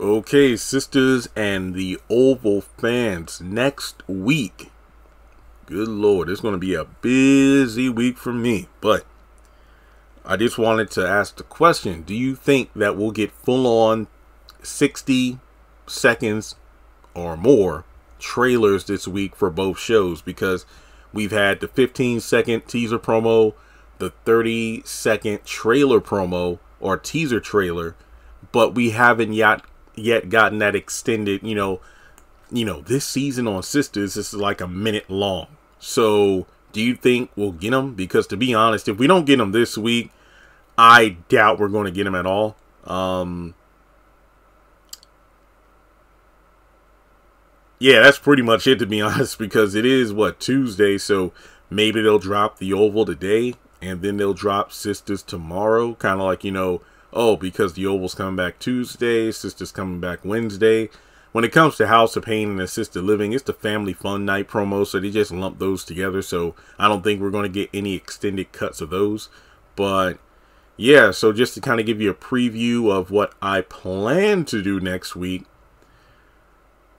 Okay, Sistas and the Oval fans, next week, good lord, it's going to be a busy week for me. But I just wanted to ask the question Do you think that we'll get full on 60 seconds or more trailers this week for both shows? Because we've had the 15 second teaser promo, the 30 second trailer promo or teaser trailer, but we haven't yet yet gotten that extended, you know, you know, this season on Sistas this is like a minute long. So, do you think we'll get them? Because to be honest, if we don't get them this week, I doubt we're going to get them at all. Um, yeah, that's pretty much it to be honest. Because it is what Tuesday, so maybe they'll drop the Oval today, and then they'll drop Sistas tomorrow. Kind of like you know oh, because the Oval's coming back Tuesday, Sistas coming back Wednesday. When it comes to House of Payne and Assisted Living, it's the Family Fun Night promo, so they just lump those together. So I don't think we're going to get any extended cuts of those. But yeah, so just to kind of give you a preview of what I plan to do next week,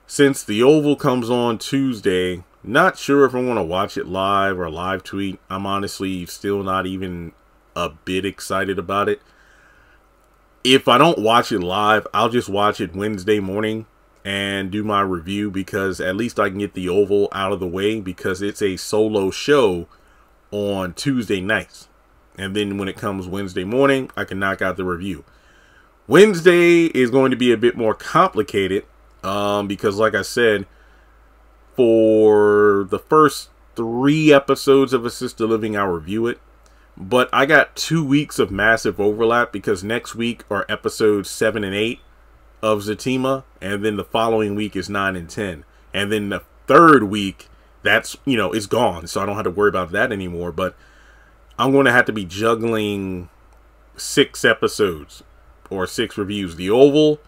since the Oval comes on Tuesday, not sure if I'm going to watch it live or live tweet. I'm honestly still not even a bit excited about it if I don't watch it live, I'll just watch it Wednesday morning and do my review because at least I can get the Oval out of the way because it's a solo show on Tuesday nights. And then when it comes Wednesday morning, I can knock out the review. Wednesday is going to be a bit more complicated um, because, like I said, for the first three episodes of Assisted Living, I'll review it. But I got two weeks of massive overlap because next week are episodes seven and eight of Zatima, and then the following week is nine and ten. And then the third week, that's you know, it's gone. So I don't have to worry about that anymore. But I'm going to have to be juggling six episodes or six reviews. The Oval,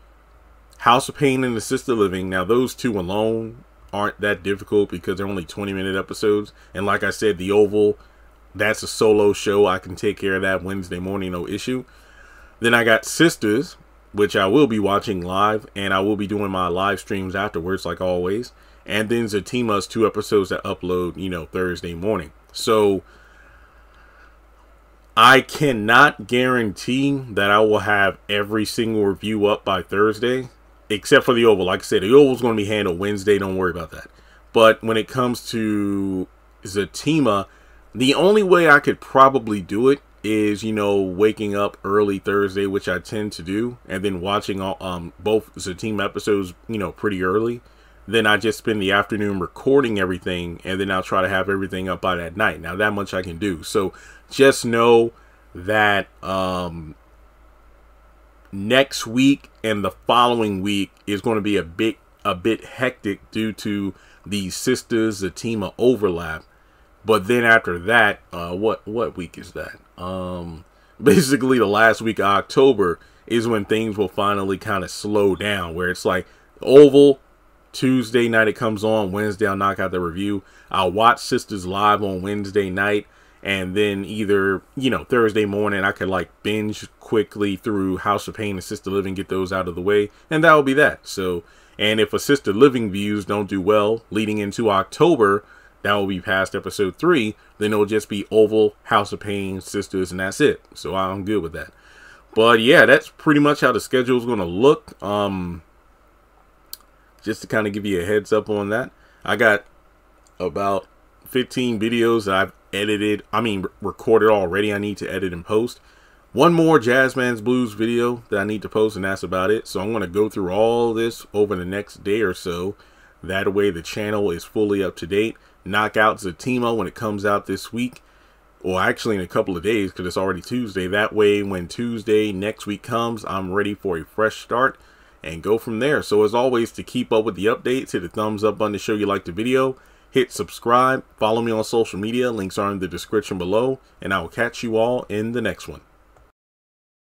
House of Payne, and Assisted Living. Now, those two alone aren't that difficult because they're only 20 minute episodes. And like I said, The Oval that's a solo show. I can take care of that Wednesday morning, no issue. Then I got Sistas, which I will be watching live, and I will be doing my live streams afterwards, like always. And then Zatima's two episodes that upload, you know, Thursday morning. So I cannot guarantee that I will have every single review up by Thursday, except for the Oval. Like I said, the Oval is going to be handled Wednesday. Don't worry about that. But when it comes to Zatima, the only way I could probably do it is, you know, waking up early Thursday, which I tend to do, and then watching all, um, both team episodes, you know, pretty early. Then I just spend the afternoon recording everything, and then I'll try to have everything up by that night. Now, that much I can do. So just know that um, next week and the following week is going to be a bit a bit hectic due to the Sistas Zatima overlap but then after that, uh, what what week is that? Um, basically, the last week of October is when things will finally kind of slow down. Where it's like Oval Tuesday night it comes on. Wednesday I'll knock out the review. I'll watch Sistas live on Wednesday night, and then either you know Thursday morning I could like binge quickly through House of Payne and Sister Living, get those out of the way, and that will be that. So, and if Assisted Living views don't do well leading into October that will be past episode three. Then it'll just be Oval, House of Payne, Sistas, and that's it. So I'm good with that. But yeah, that's pretty much how the schedule is going to look. Um, just to kind of give you a heads up on that, I got about 15 videos that I've edited. I mean, recorded already. I need to edit and post. One more Jazzman's Blues video that I need to post, and that's about it. So I'm going to go through all this over the next day or so. That way, the channel is fully up to date knock out Zatima when it comes out this week, or actually in a couple of days because it's already Tuesday. That way, when Tuesday next week comes, I'm ready for a fresh start and go from there. So as always, to keep up with the updates, hit the thumbs up button to show you like the video. Hit subscribe, follow me on social media, links are in the description below, and I will catch you all in the next one.